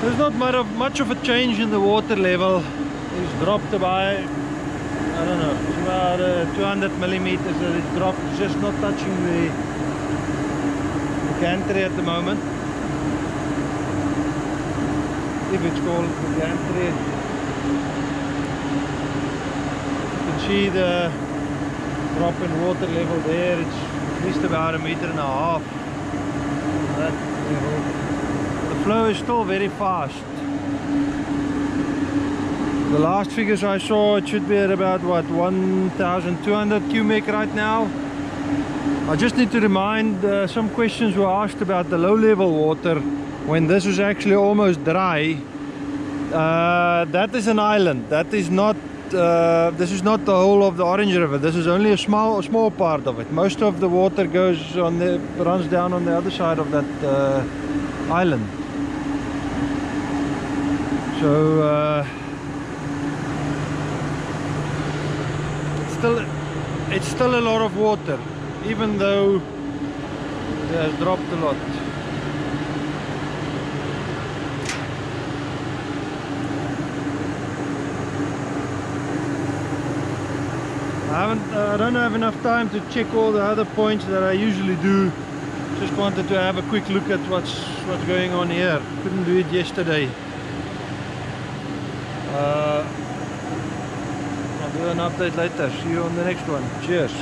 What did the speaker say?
There's not much of, a change in the water level. It's dropped by, I don't know, it's about uh, 200 millimeters that it dropped. It's just not touching the, the gantry at the moment. If it's called the gantry. You can see the drop in water level there. It's at least about a meter and a half. That level flow is still very fast. The last figures I saw, it should be at about what 1,200 cubic right now. I just need to remind uh, some questions were asked about the low level water when this was actually almost dry. Uh, that is an island. That is not. Uh, this is not the whole of the Orange River. This is only a small, small part of it. Most of the water goes on the runs down on the other side of that uh, island. So uh, it's still it's still a lot of water, even though it has dropped a lot. I haven't, uh, I don't have enough time to check all the other points that I usually do. Just wanted to have a quick look at what's what's going on here. Couldn't do it yesterday. Uh, I'll do an update later. See you on the next one. Cheers.